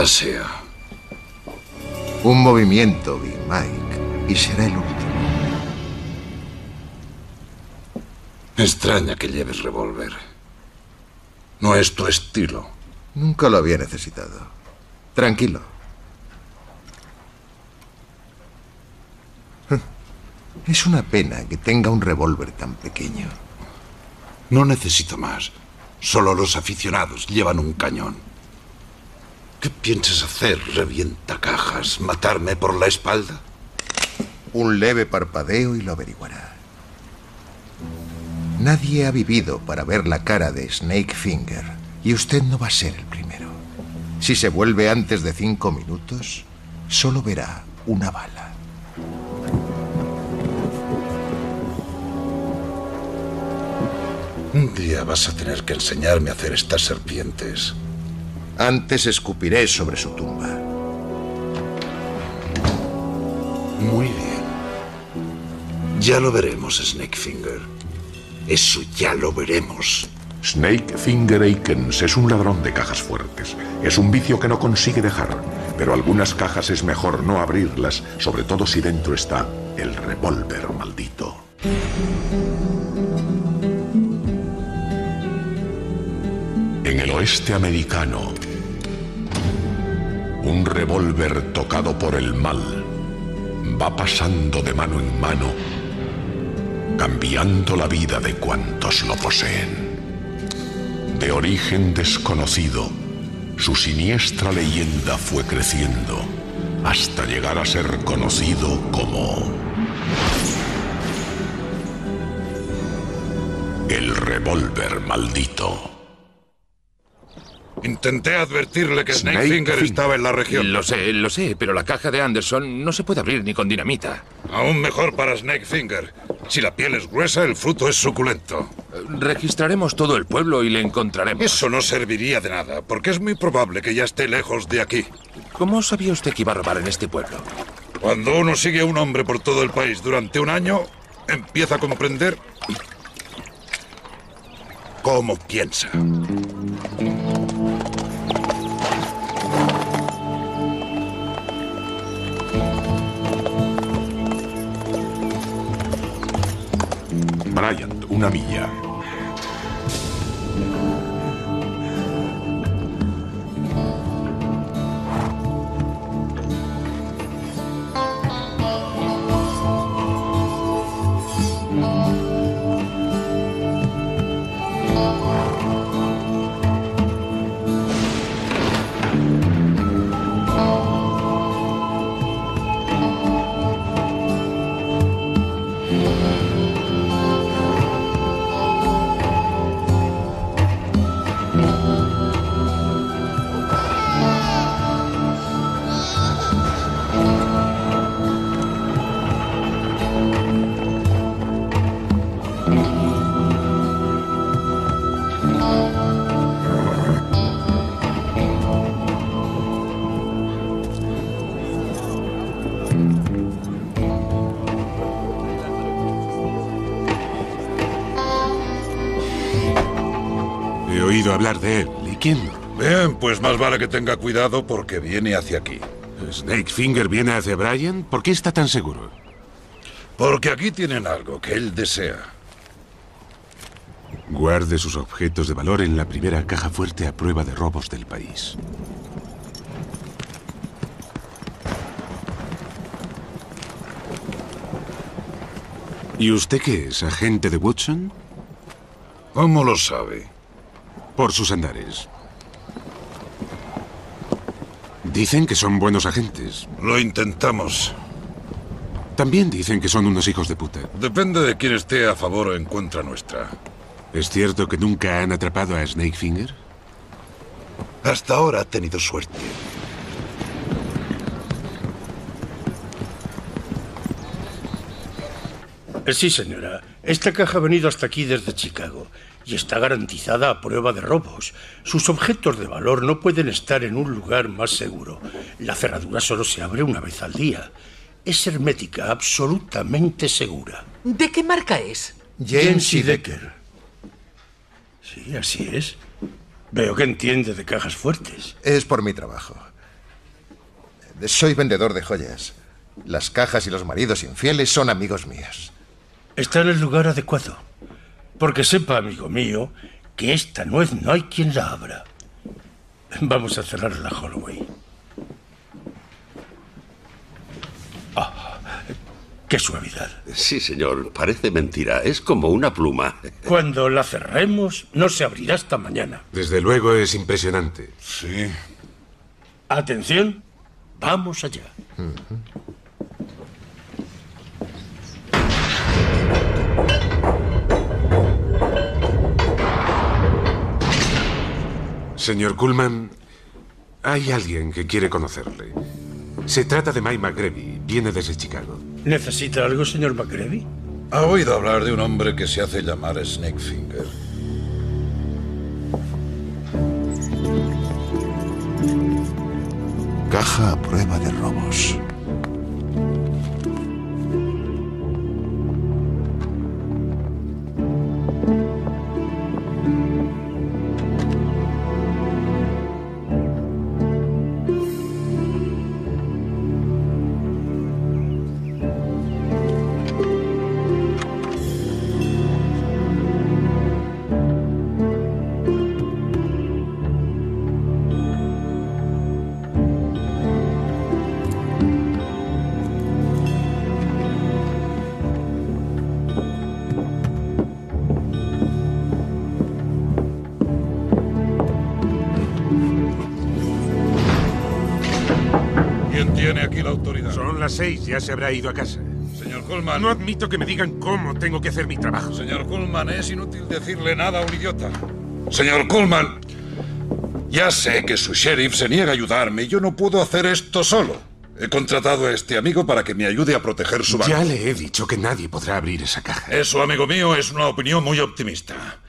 Maldita sea. Un movimiento, Big Mike, y será el último. Me extraña que lleves revólver. No es tu estilo. Nunca lo había necesitado. Tranquilo. Es una pena que tenga un revólver tan pequeño. No necesito más. Solo los aficionados llevan un cañón. ¿Qué piensas hacer, revienta cajas? ¿Matarme por la espalda? Un leve parpadeo y lo averiguará. Nadie ha vivido para ver la cara de Snake Finger y usted no va a ser el primero. Si se vuelve antes de cinco minutos, solo verá una bala. Un día vas a tener que enseñarme a hacer estas serpientes. Antes escupiré sobre su tumba. Muy bien. Ya lo veremos, Snakefinger. Eso ya lo veremos. Snake Finger Akens es un ladrón de cajas fuertes. Es un vicio que no consigue dejar. Pero algunas cajas es mejor no abrirlas, sobre todo si dentro está el revólver maldito. En el oeste americano, un revólver tocado por el mal va pasando de mano en mano, cambiando la vida de cuantos lo poseen. De origen desconocido, su siniestra leyenda fue creciendo hasta llegar a ser conocido como el revólver maldito. Intenté advertirle que Snake Snakefinger Finger. estaba en la región. Lo sé, lo sé, pero la caja de Anderson no se puede abrir ni con dinamita. Aún mejor para Snakefinger. Si la piel es gruesa, el fruto es suculento. Registraremos todo el pueblo y le encontraremos. Eso no serviría de nada, porque es muy probable que ya esté lejos de aquí. ¿Cómo sabía usted que iba a robar en este pueblo? Cuando uno sigue a un hombre por todo el país durante un año, empieza a comprender cómo piensa. Una milla. He oído hablar de él. ¿Y quién? Bien, pues más vale que tenga cuidado porque viene hacia aquí. ¿Snake Finger viene hacia Brian? ¿Por qué está tan seguro? Porque aquí tienen algo que él desea. Guarde sus objetos de valor en la primera caja fuerte a prueba de robos del país. ¿Y usted qué es? ¿Agente de Woodson? ¿Cómo lo sabe? Por sus andares. Dicen que son buenos agentes. Lo intentamos. También dicen que son unos hijos de puta. Depende de quién esté a favor o en contra nuestra. ¿Es cierto que nunca han atrapado a Snakefinger? Hasta ahora ha tenido suerte. Eh, Sí, señora. Esta caja ha venido hasta aquí desde Chicago y está garantizada a prueba de robos. Sus objetos de valor no pueden estar en un lugar más seguro. La cerradura solo se abre una vez al día. Es hermética, absolutamente segura. ¿De qué marca es? Jensi Decker. Sí, así es. Veo que entiende de cajas fuertes. Es por mi trabajo. Soy vendedor de joyas. Las cajas y los maridos infieles son amigos míos. Está en el lugar adecuado. Porque sepa, amigo mío, que esta nuez no hay quien la abra. Vamos a cerrar la Holloway. Ah, ¡Qué suavidad! Sí, señor, parece mentira. Es como una pluma. Cuando la cerremos, no se abrirá hasta mañana. Desde luego es impresionante. Sí. Atención, vamos allá. Señor Kuhlman, hay alguien que quiere conocerle. Se trata de Mike McGrevy. Viene desde Chicago. ¿Necesita algo, señor McGrevy? ¿Ha oído hablar de un hombre que se hace llamar Snakefinger? Caja a prueba de robos. Son las seis, ya se habrá ido a casa. Señor Coleman. No admito que me digan cómo tengo que hacer mi trabajo. Señor Coleman, es inútil decirle nada a un idiota. Señor Coleman, ya sé que su sheriff se niega a ayudarme y yo no puedo hacer esto solo. He contratado a este amigo para que me ayude a proteger su banco. Ya le he dicho que nadie podrá abrir esa caja. Eso, amigo mío, es una opinión muy optimista.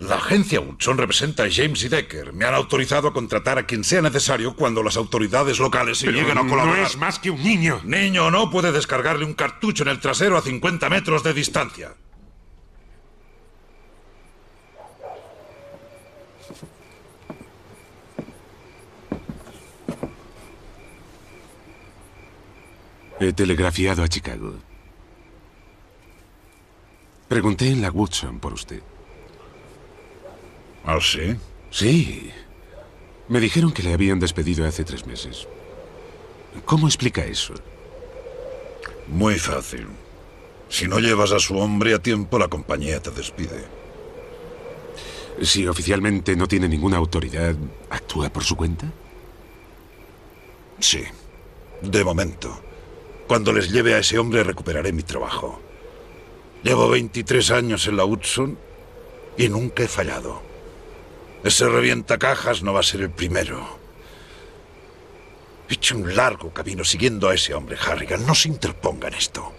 La agencia Hudson representa a James y Decker. Me han autorizado a contratar a quien sea necesario cuando las autoridades locales se Pero nieguen a colaborar. no es más que un niño. Niño no puede descargarle un cartucho en el trasero a 50 metros de distancia. He telegrafiado a Chicago. Pregunté en la Woodson por usted. ¿Ah, sí? Sí. Me dijeron que le habían despedido hace tres meses. ¿Cómo explica eso? Muy fácil. Si no llevas a su hombre a tiempo, la compañía te despide. Si oficialmente no tiene ninguna autoridad, ¿actúa por su cuenta? Sí. De momento. Cuando les lleve a ese hombre recuperaré mi trabajo. Llevo 23 años en la Hudson y nunca he fallado. Ese revienta cajas no va a ser el primero. He hecho un largo camino siguiendo a ese hombre, Harrigan. No se interponga en esto.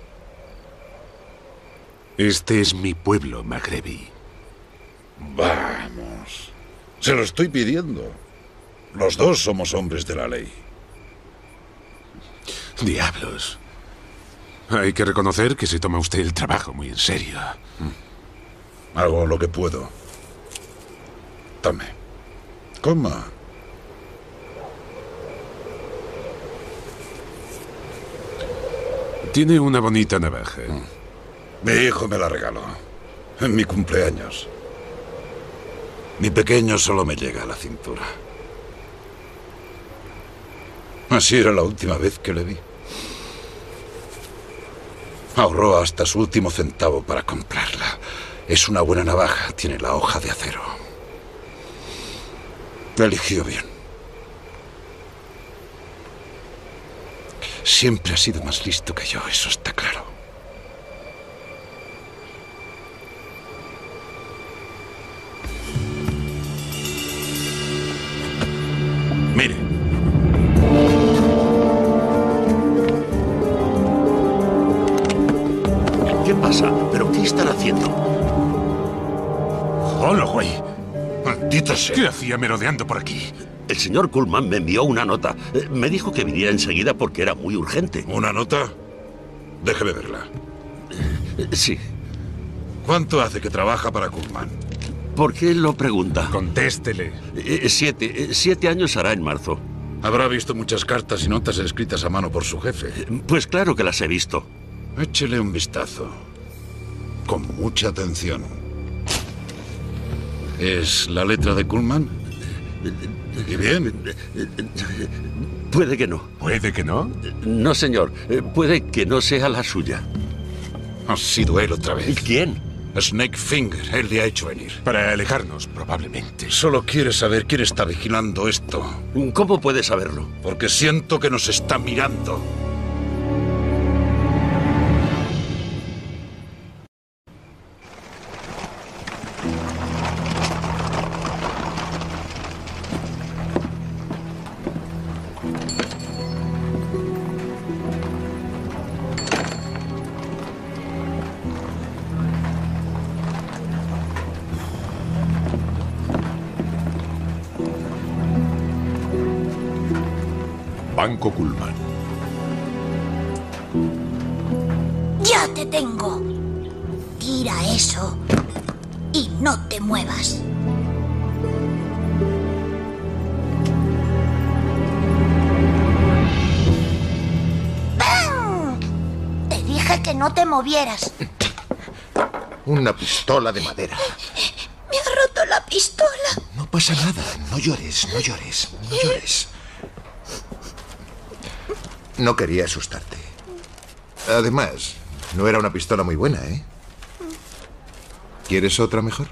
Este es mi pueblo, Magrevi. Vamos. Se lo estoy pidiendo. Los dos somos hombres de la ley. Diablos. Hay que reconocer que se toma usted el trabajo muy en serio. Hago lo que puedo. Tome. Coma. Tiene una bonita navaja. Mi hijo me la regaló. En mi cumpleaños. Mi pequeño solo me llega a la cintura. Así era la última vez que le vi. Ahorró hasta su último centavo para comprarla. Es una buena navaja, tiene la hoja de acero. Eligió bien. Siempre ha sido más listo que yo, eso está claro. Merodeando por aquí? El señor Kuhlman me envió una nota. Eh, Me dijo que viniera enseguida porque era muy urgente. ¿Una nota? Déjeme verla. Eh, Sí, ¿Cuánto hace que trabaja para Kuhlman? ¿Por qué lo pregunta? Contéstele. Eh, siete. Siete años hará en marzo. Habrá visto muchas cartas y notas escritas a mano por su jefe. Pues claro que las he visto. Échele un vistazo. Con mucha atención. ¿Es la letra de Kuhlman? Bien. Puede que no. ¿Puede que no? No, señor. Puede que no sea la suya. Ha sido él otra vez. ¿Quién? Snake Finger, él le ha hecho venir. Para alejarnos, probablemente. Solo quiere saber quién está vigilando esto. ¿Cómo puede saberlo? Porque siento que nos está mirando. Banco Culman. Ya te tengo. Tira eso y no te muevas. ¡Bam! Te dije que no te movieras. Una pistola de madera. Me ha roto la pistola. No pasa nada. No llores, no llores, no llores. No quería asustarte. Además, no era una pistola muy buena, ¿eh? ¿Quieres otra mejor?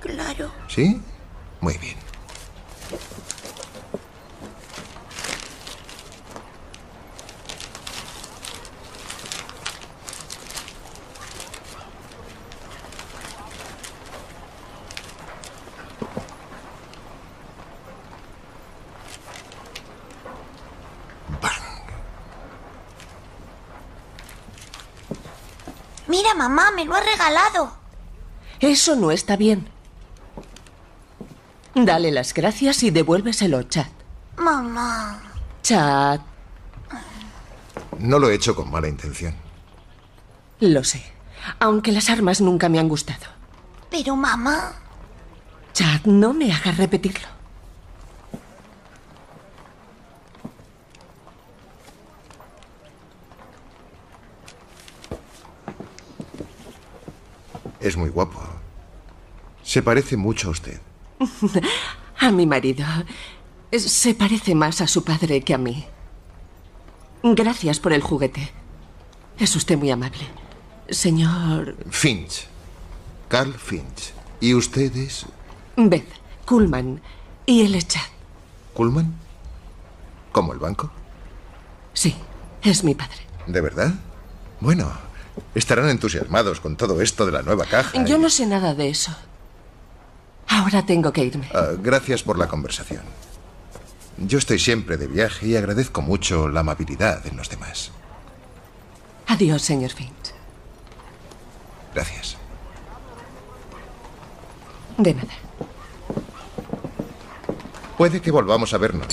Claro. ¿Sí? Muy bien. Mira, mamá, me lo ha regalado. Eso no está bien. Dale las gracias y devuélveselo, Chad. Mamá. Chad, No lo he hecho con mala intención. lo sé. Aunque las armas nunca me han gustado. Pero mamá. Chad, no me hagas repetirlo. Es muy guapo. Se parece mucho a usted. A mi marido. Se parece más a su padre que a mí. Gracias por el juguete. Es usted muy amable. Señor Finch. Carl Finch. ¿Y ustedes? Beth, Kuhlman y él es Chad. ¿Kuhlman? ¿Como el banco? Sí, es mi padre. ¿De verdad? Bueno, estarán entusiasmados con todo esto de la nueva caja. Yo y- no sé nada de eso. Ahora tengo que irme. Ah, gracias por la conversación. Yo estoy siempre de viaje y agradezco mucho la amabilidad en los demás. Adiós, señor Finch. Gracias. De nada. Puede que volvamos a vernos.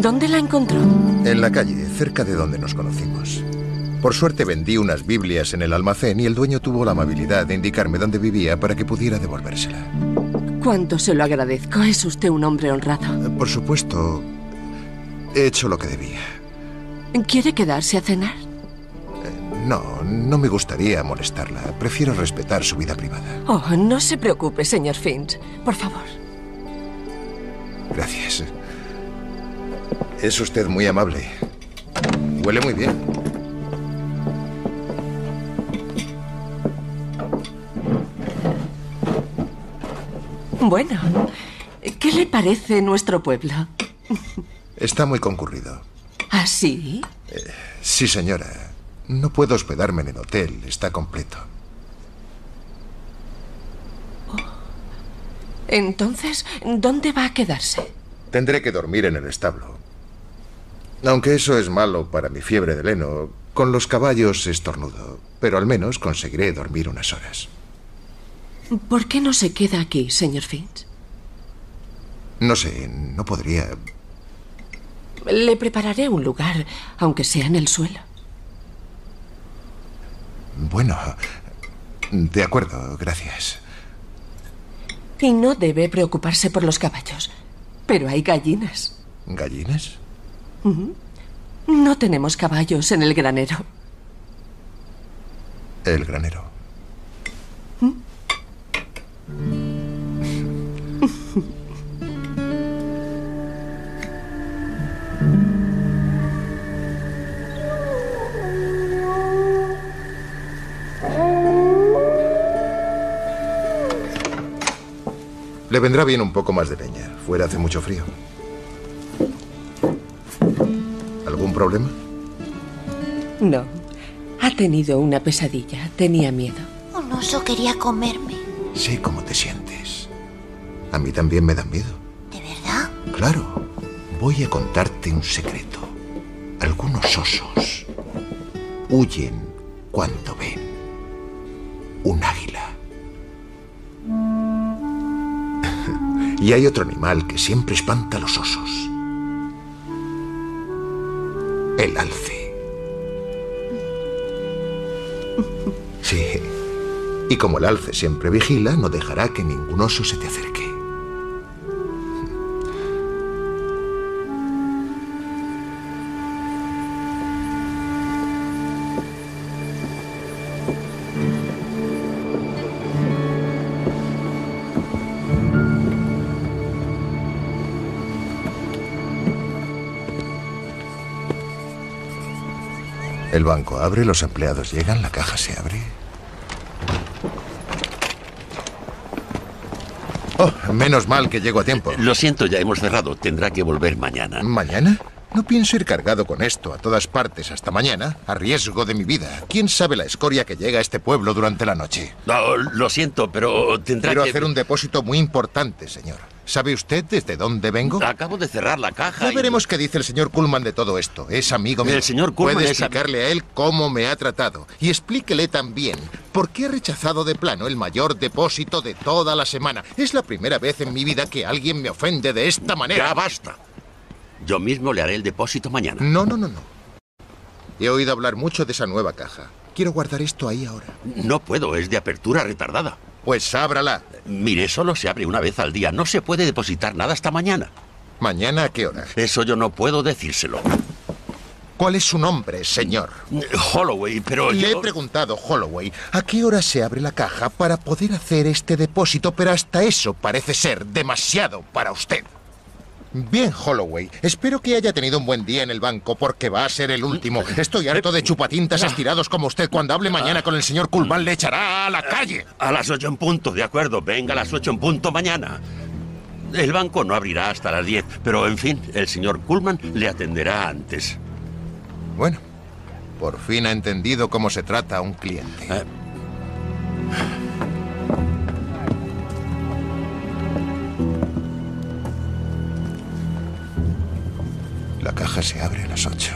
¿Dónde la encontró? En la calle, cerca de donde nos conocimos. Por suerte vendí unas Biblias en el almacén y el dueño tuvo la amabilidad de indicarme dónde vivía para que pudiera devolvérsela. Cuánto se lo agradezco. Es usted un hombre honrado. Eh, Por supuesto, he hecho lo que debía. ¿Quiere quedarse a cenar? No, no me gustaría molestarla. Prefiero respetar su vida privada. Oh, no se preocupe, señor Finch. Por favor. Es usted muy amable. Huele muy bien. Bueno, ¿qué le parece nuestro pueblo? Está muy concurrido. ¿Ah, sí? Sí, señora. No puedo hospedarme en el hotel. Está completo. Entonces, ¿dónde va a quedarse? Tendré que dormir en el establo. Aunque eso es malo para mi fiebre de leno, con los caballos estornudo. Pero al menos conseguiré dormir unas horas. ¿Por qué no se queda aquí, señor Finch? No sé, no podría. Le prepararé un lugar, aunque sea en el suelo. Bueno, de acuerdo, gracias. Y no debe preocuparse por los caballos. Pero hay gallinas. ¿Gallinas? No tenemos caballos en el granero. El granero. Le vendrá bien un poco más de leña. Fuera hace mucho frío. Problema? No. Ha tenido una pesadilla. Tenía miedo. Un oso quería comerme. Sé cómo te sientes. A mí también me da miedo. ¿De verdad? Claro. Voy a contarte un secreto. Algunos osos huyen cuando ven un águila. y hay otro animal que siempre espanta a los osos. El alce. Sí. Y como el alce siempre vigila, no dejará que ningún oso se te acerque. Banco abre, los empleados llegan, la caja se abre. Oh, menos mal que llego a tiempo. Lo siento, ya hemos cerrado. Tendrá que volver mañana. ¿Mañana? No pienso ir cargado con esto a todas partes hasta mañana, a riesgo de mi vida. ¿Quién sabe la escoria que llega a este pueblo durante la noche? No, lo siento, pero tendrá Quiero que... hacer un depósito muy importante, señor. ¿Sabe usted desde dónde vengo? Acabo de cerrar la caja. Ya y- veremos qué dice el señor Kuhlman de todo esto. Es amigo mío. El señor Kuhlman Puede es explicarle a él cómo me ha tratado. Y explíquele también por qué he rechazado de plano el mayor depósito de toda la semana. Es la primera vez en mi vida que alguien me ofende de esta manera. Ya basta. Yo mismo le haré el depósito mañana. No, no, no, no. He oído hablar mucho de esa nueva caja. Quiero guardar esto ahí ahora. No puedo, es de apertura retardada. Pues ábrala. Mire, solo se abre una vez al día. No se puede depositar nada hasta mañana. ¿Mañana a qué hora? Eso yo no puedo decírselo. ¿Cuál es su nombre, señor? Holloway, pero Le yo- he preguntado, Holloway, ¿a qué hora se abre la caja para poder hacer este depósito? Pero hasta eso parece ser demasiado para usted. Bien, Holloway, espero que haya tenido un buen día en el banco porque va a ser el último. Estoy harto de chupatintas estirados como usted. Cuando hable mañana con el señor Kulman le echará a la calle. A las ocho en punto, de acuerdo. Venga a las ocho en punto mañana. El banco no abrirá hasta las 10, pero en fin, el señor Kuhlman le atenderá antes. Bueno, por fin ha entendido cómo se trata a un cliente. Eh, La caja se abre a las 8.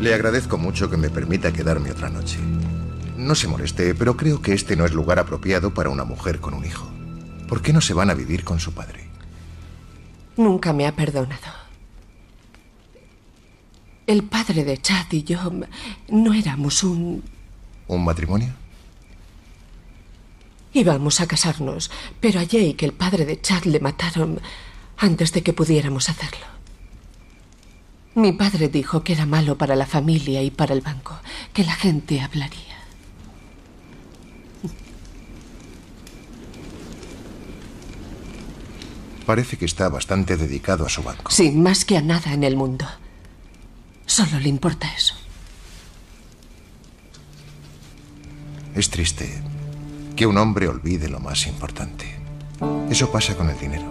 Le agradezco mucho que me permita quedarme otra noche. No se moleste, pero creo que este no es lugar apropiado para una mujer con un hijo. ¿Por qué no se van a vivir con su padre? Nunca me ha perdonado. El padre de Chad y yo no éramos un... ¿Un matrimonio? Íbamos a casarnos, pero a Jake, el padre de Chad, le mataron antes de que pudiéramos hacerlo. Mi padre dijo que era malo para la familia y para el banco, que la gente hablaría. Parece que está bastante dedicado a su banco. Sí, más que a nada en el mundo. Solo le importa eso. Es triste que un hombre olvide lo más importante. Eso pasa con el dinero.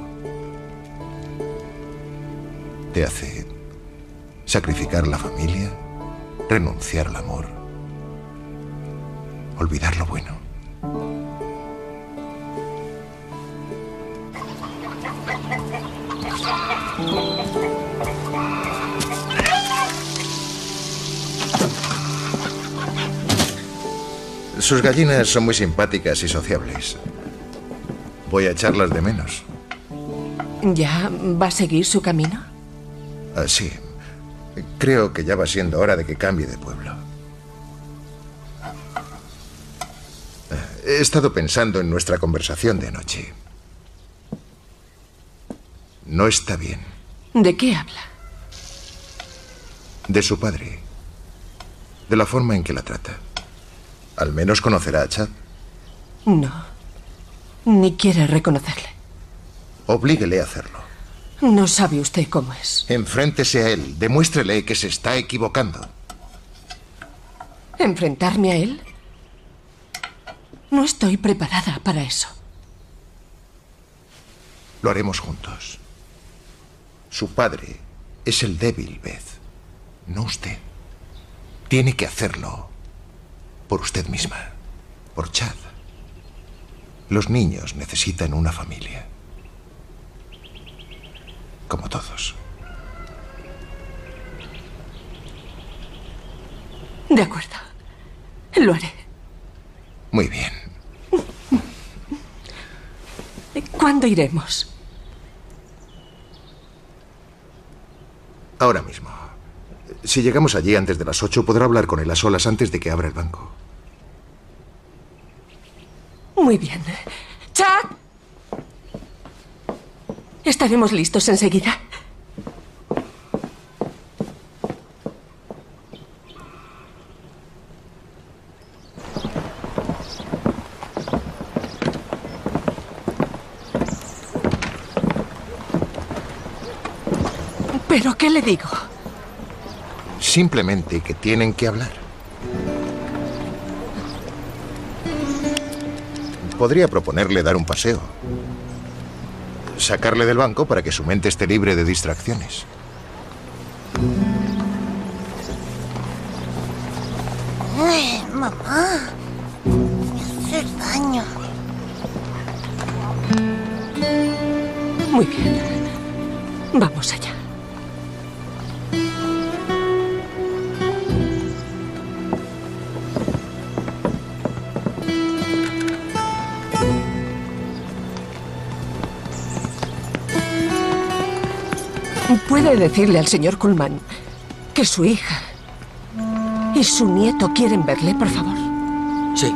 Te hace sacrificar la familia, renunciar al amor, olvidar lo bueno. Sus gallinas son muy simpáticas y sociables. Voy a echarlas de menos. ¿Ya va a seguir su camino? Ah, sí. Creo que ya va siendo hora de que cambie de pueblo. He estado pensando en nuestra conversación de anoche. No está bien. ¿De qué habla? De su padre. De la forma en que la trata. Al menos conocerá a Chad. No. Ni quiere reconocerle. Oblíguele a hacerlo. No sabe usted cómo es. Enfréntese a él. Demuéstrele que se está equivocando. ¿Enfrentarme a él? No estoy preparada para eso. Lo haremos juntos. Su padre es el débil, Beth. No usted. Tiene que hacerlo por usted misma. Por Chad. Los niños necesitan una familia. Como todos. De acuerdo. Lo haré. Muy bien. ¿Cuándo iremos? Ahora mismo. Si llegamos allí antes de las ocho, podrá hablar con él a solas antes de que abra el banco. Muy bien. ¡Chad! Estaremos listos enseguida. ¿Pero qué le digo? Simplemente que tienen que hablar. Podría proponerle dar un paseo. Sacarle del banco para que su mente esté libre de distracciones. Decirle al señor Kuhlman que su hija y su nieto quieren verle, por favor? Sí.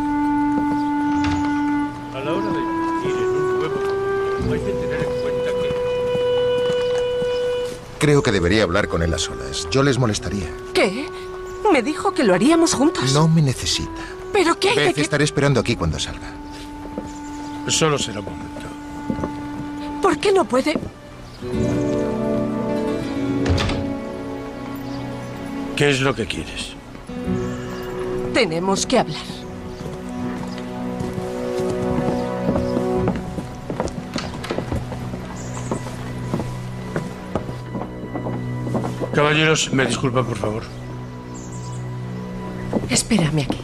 A la hora de invertir en un nuevo colegio, hay que tener en cuenta que... Creo que debería hablar con él a solas. Yo les molestaría. ¿Qué? Me dijo que lo haríamos juntos. No me necesita. ¿Pero qué? Beth, ¿Qué- estaré esperando aquí cuando salga. Solo será un momento. ¿Por qué no puede? ¿Qué es lo que quieres? Tenemos que hablar. Caballeros, me disculpan, por favor. Espérame aquí.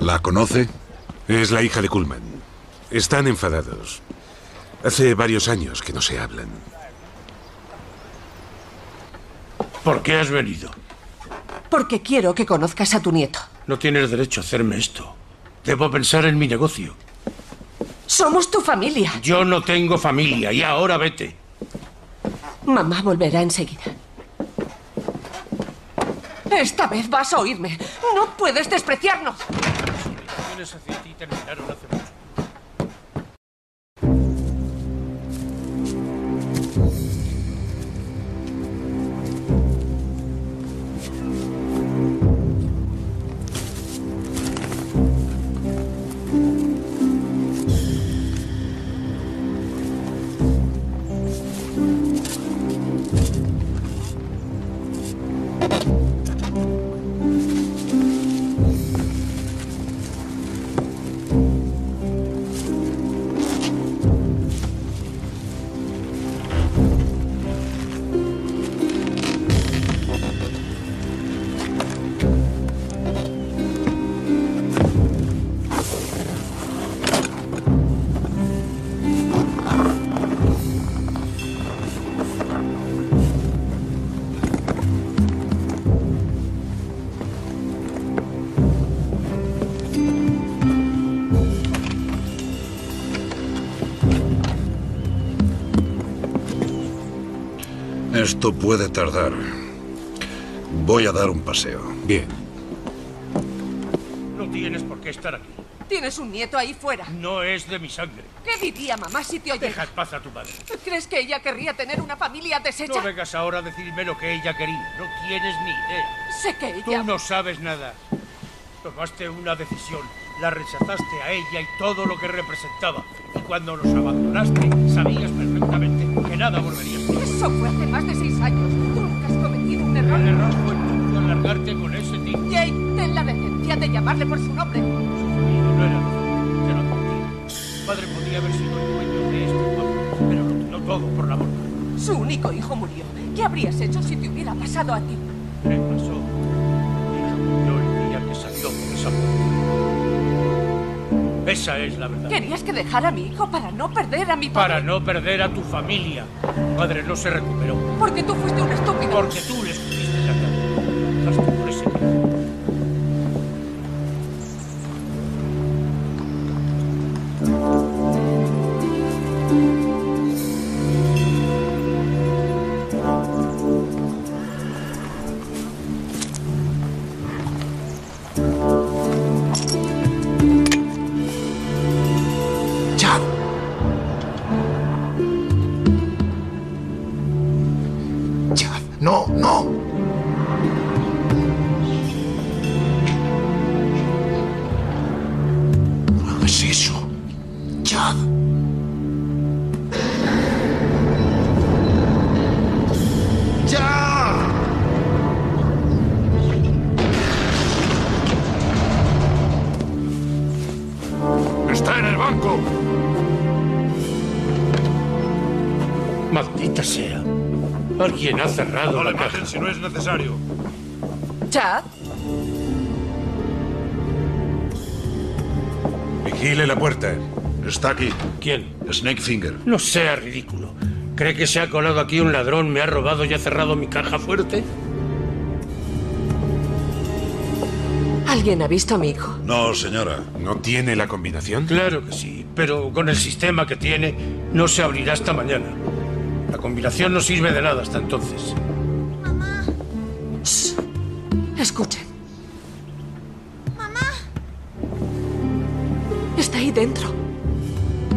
¿La conoce? Es la hija de Kuhlman. Están enfadados. Hace varios años que no se hablan. ¿Por qué has venido? Porque quiero que conozcas a tu nieto. No tienes derecho a hacerme esto. Debo pensar en mi negocio. Somos tu familia. Yo no tengo familia y ahora vete. Mamá volverá enseguida. Esta vez vas a oírme. No puedes despreciarnos. Las hacia ti terminaron hace Esto puede tardar. Voy a dar un paseo. Bien. No tienes por qué estar aquí. Tienes un nieto ahí fuera. No es de mi sangre. ¿Qué diría mamá si te oyera? Deja en paz a tu madre. ¿Crees que ella querría tener una familia deshecha? No vengas ahora a decirme lo que ella quería. No tienes ni idea. Sé que Tú ella... no sabes nada. Tomaste una decisión. La rechazaste a ella y todo lo que representaba. Y cuando nos abandonaste, sabías perfectamente que nada volvería. Eso fue hace más de seis años. Tú nunca has cometido un error. El error fue tuyo al largarte con ese tipo. Jake, ten la decencia de llamarle por su nombre. Hijo no era era contigo. Tu padre podía haber sido el dueño de este pueblo, pero lo tiró todo por la borda. Su único hijo murió. ¿Qué habrías hecho si te hubiera pasado a ti? ¿Qué pasó? Mi hija murió el día que salió por esa puerta. Esa es la verdad. Querías que dejara a mi hijo para no perder a mi padre. Para no perder a tu familia. Tu padre no se recuperó. Porque tú fuiste un estúpido. Porque tú le ha cerrado No la le caja. maten si no es necesario. Chad, Vigile la puerta. Está aquí. ¿Quién? Snake Finger. No sea ridículo. ¿Cree que se ha colado aquí un ladrón, me ha robado y ha cerrado mi caja fuerte? ¿alguien ha visto a mi hijo? No, señora. ¿No tiene la combinación? Claro que sí, pero con el sistema que tiene no se abrirá hasta mañana. La combinación no sirve de nada hasta entonces. Mamá, Shh. Escuchen. mamá. Está ahí dentro.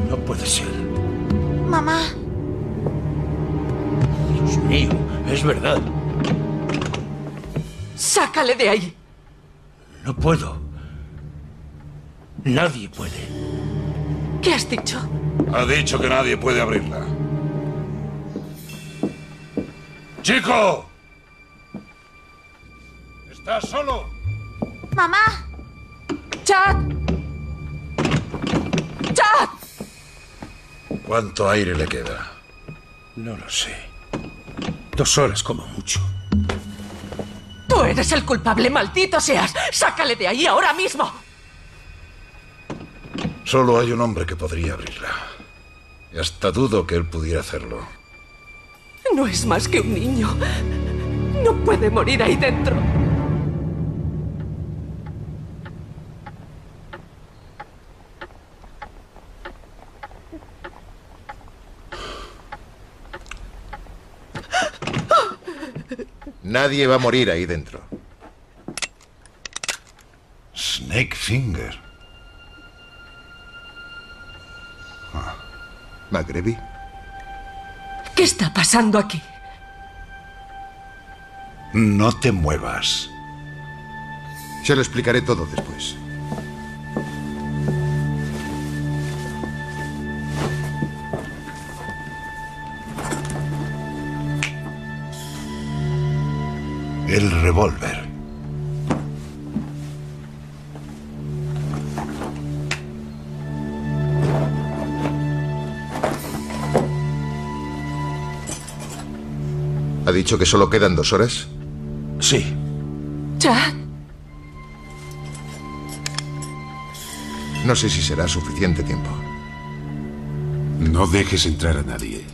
No puede ser. Mamá, Dios mío, es verdad. Sácale de ahí. No puedo. Nadie puede. ¿Qué has dicho? Ha dicho que nadie puede abrirla. ¡Chico! ¿Estás solo? mamá. ¡Chad! ¡Chad! ¿Cuánto aire le queda? No lo sé. Dos horas como mucho. Tú eres el culpable, maldito seas. Sácale de ahí ahora mismo. Solo hay un hombre que podría abrirla. Y hasta dudo que él pudiera hacerlo. No es más que un niño. No puede morir ahí dentro. Nadie va a morir ahí dentro. Snake Finger. ¿Magrebi? ¿Qué está pasando aquí? No te muevas. Se lo explicaré todo después. El revólver. Dicho que solo quedan dos horas? Sí. Chad, No sé si será suficiente tiempo. No dejes entrar a nadie.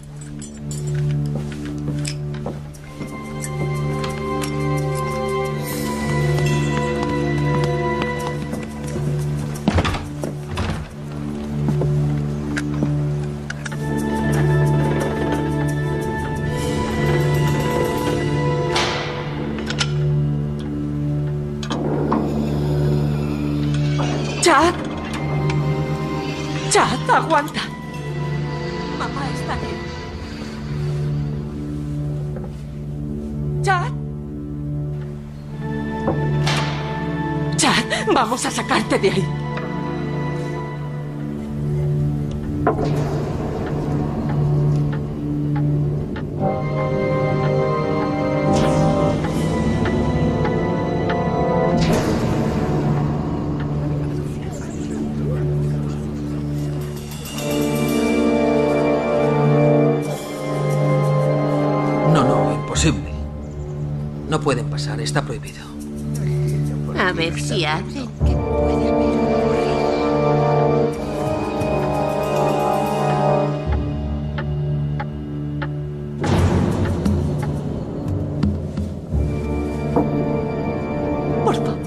Chad. Chad, aguanta. Mamá está bien. Chad. Chad, vamos a sacarte de ahí. Pasar, está prohibido. A ver si abren. Por favor.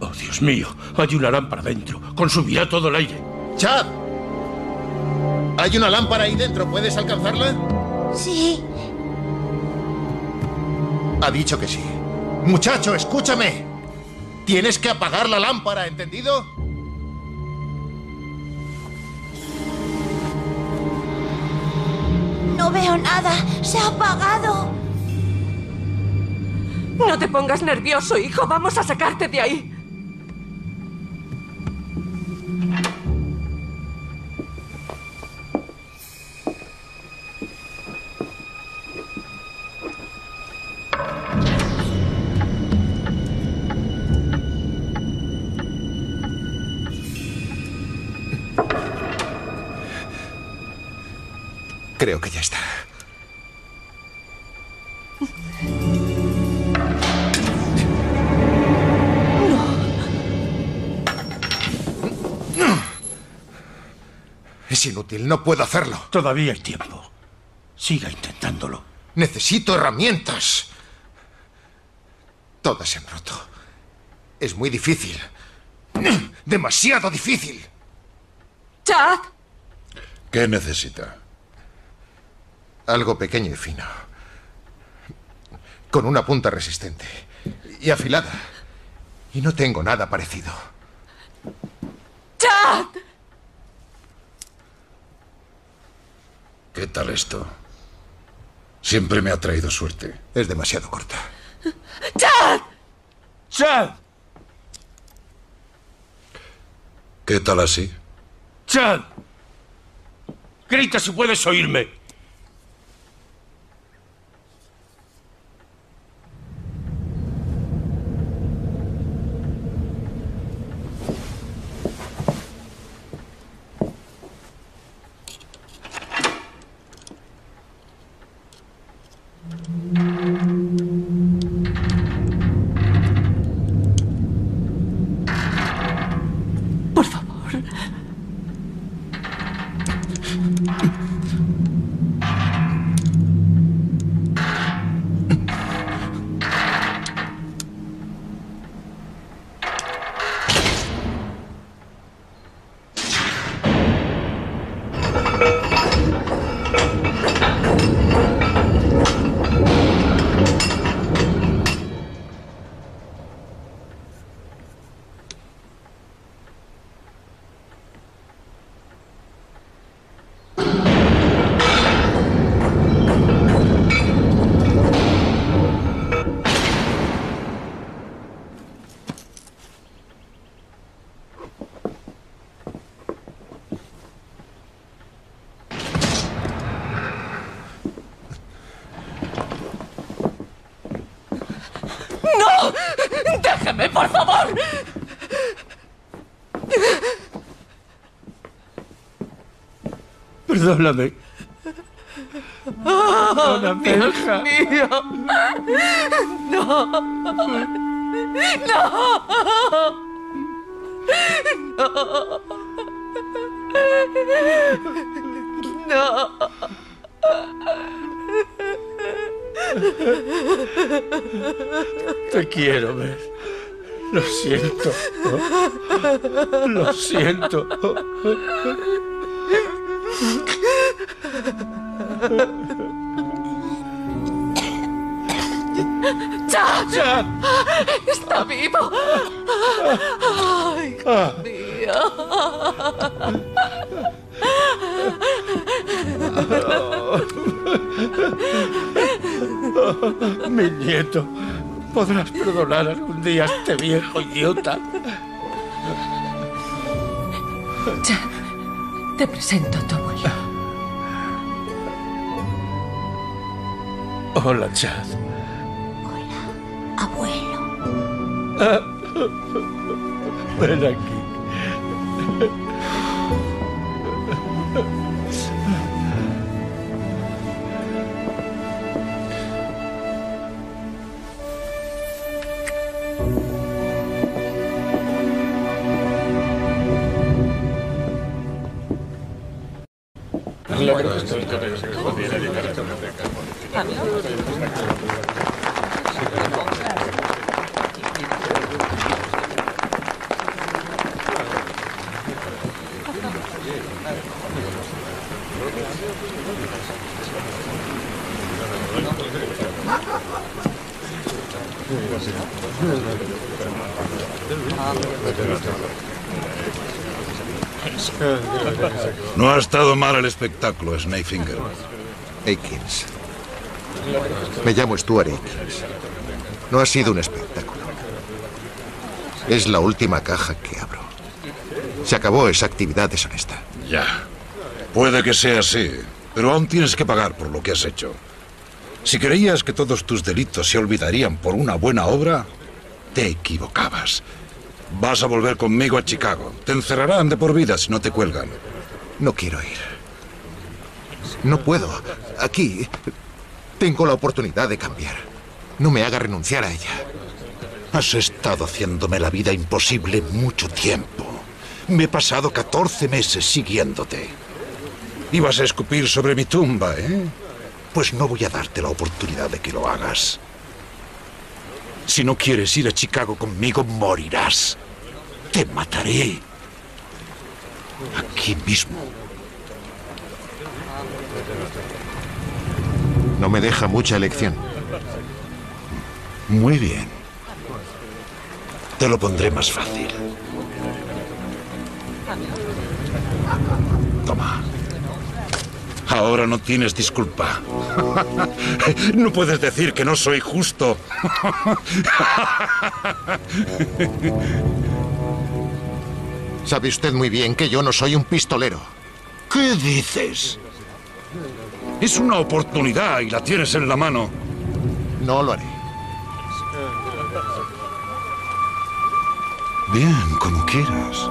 Oh, Dios mío, hay una lámpara dentro. Consumirá todo el aire. ¡Chad! Hay una lámpara ahí dentro, ¿puedes alcanzarla? Sí. Ha dicho que sí. Muchacho, escúchame. Tienes que apagar la lámpara, ¿entendido? No veo nada. Se ha apagado. No te pongas nervioso, hijo. Vamos a sacarte de ahí. Creo que ya está. Es inútil, no puedo hacerlo. Todavía hay tiempo. Siga intentándolo. Necesito herramientas. Todas se han roto. Es muy difícil. Demasiado difícil. Chad. ¿Qué necesita? Algo pequeño y fino. Con una punta resistente. Y afilada. Y no tengo nada parecido. Chad. ¿Qué tal esto? Siempre me ha traído suerte. Es demasiado corta. Chad. ¡Chad! ¿Qué tal así? ¡Chad! Grita si puedes oírme. ¡Déjeme, por favor! Perdóname. Perdóname, Dios hija. mío. No. No. No. Te quiero ver. Lo siento. Lo siento. ¡Chad! ¡Chad! ¡Está vivo! ¡Ay, Ah. Mi nieto, podrás perdonar algún día a este viejo idiota. Chad, te presento a tu abuelo. Hola, Chad. Abuelo. Ah, Ven aquí. Estado mal el espectáculo, Snakefinger. Akins. Me llamo Stuart Akins. No ha sido un espectáculo. Es la última caja que abro. Se acabó esa actividad deshonesta. Ya. Puede que sea así, pero aún tienes que pagar por lo que has hecho. Si creías que todos tus delitos se olvidarían por una buena obra, te equivocabas. Vas a volver conmigo a Chicago. Te encerrarán de por vida si no te cuelgan. No quiero ir. No puedo. Aquí tengo la oportunidad de cambiar. No me haga renunciar a ella. Has estado haciéndome la vida imposible mucho tiempo. Me he pasado 14 meses siguiéndote. Ibas a escupir sobre mi tumba, ¿eh? Pues no voy a darte la oportunidad de que lo hagas. Si no quieres ir a Chicago conmigo, morirás. Te mataré. Aquí mismo. No me deja mucha elección. Muy bien. Te lo pondré más fácil. Toma. Ahora no tienes disculpa. No puedes decir que no soy justo. Sabe usted muy bien que yo no soy un pistolero. ¿Qué dices? Es una oportunidad y la tienes en la mano. No lo haré. Bien, como quieras.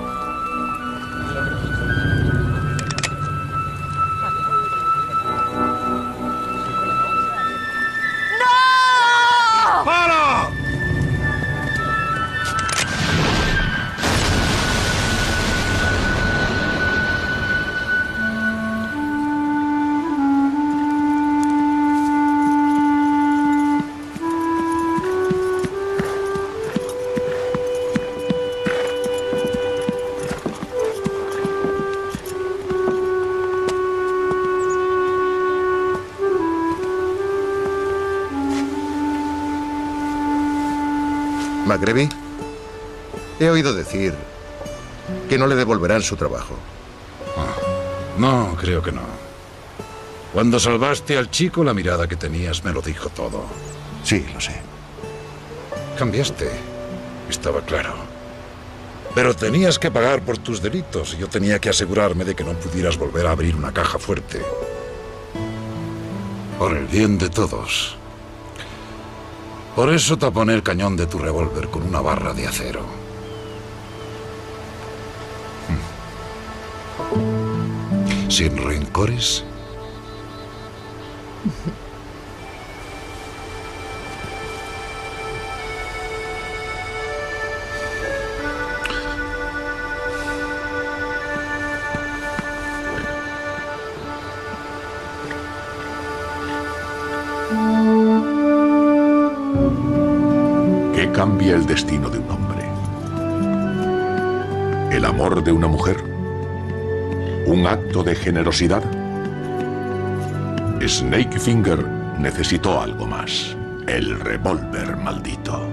He oído decir que no le devolverán su trabajo. No, creo que no. Cuando salvaste al chico, la mirada que tenías me lo dijo todo. Sí, lo sé. Cambiaste. Estaba claro. Pero tenías que pagar por tus delitos y yo tenía que asegurarme de que no pudieras volver a abrir una caja fuerte. Por el bien de todos. Por eso taponé el cañón de tu revólver con una barra de acero. Hmm. Sin rencores. Cambia el destino de un hombre? ¿El amor de una mujer? ¿Un acto de generosidad? Snakefinger necesitó algo más. El revólver maldito.